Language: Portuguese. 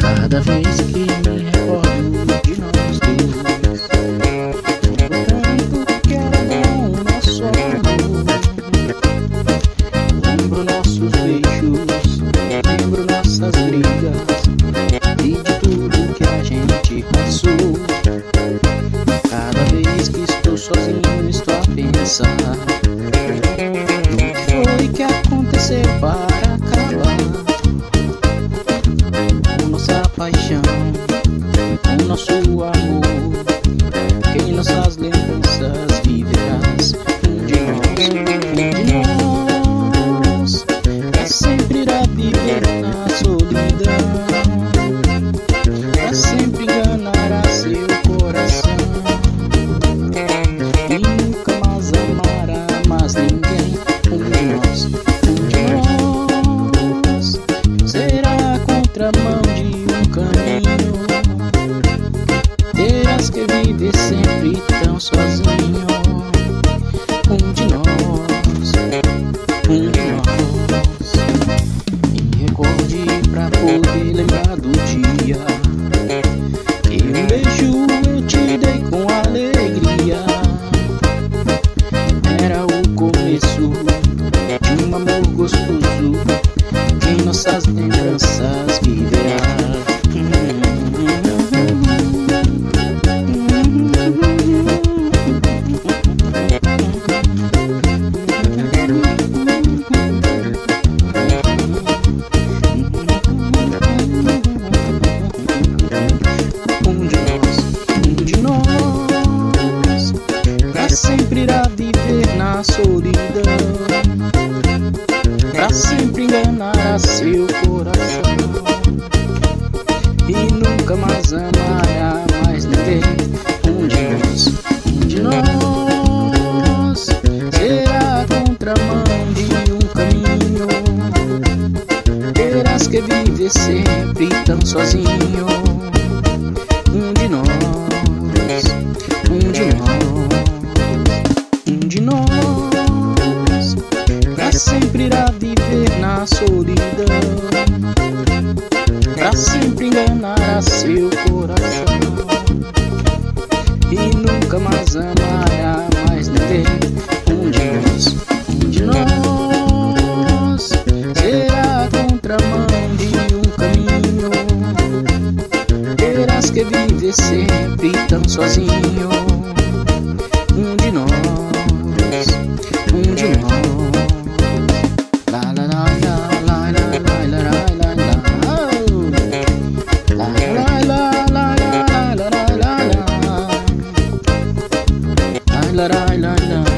Cada vez que me recordo de nós dois tanto que era bom nosso amor. Lembro nossos beijos, lembro nossas brigas viver na solidão, sempre enganará seu coração e nunca mais amará mais ninguém. De nós, de nós será a contramão de um caminho. Terás que viver sempre tão sozinho. Pra poder lembrar do dia. Que um beijo eu te dei com alegria. Era o começo de um amor gostoso em nossas lembranças solidão pra sempre enganar seu coração e nunca mais amará mais ninguém. Um de nós, um de nós será contramão de um caminho. Terás que viver sempre tão sozinho. Um de nós, um de nós, um de nós sempre irá viver na solidão, pra sempre enganar a seu coração e nunca mais amará mais ninguém. Um de nós, um de nós será contramão de um caminho. Terás que viver sempre tão sozinho. la la la. la